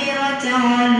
مغفرة والأولى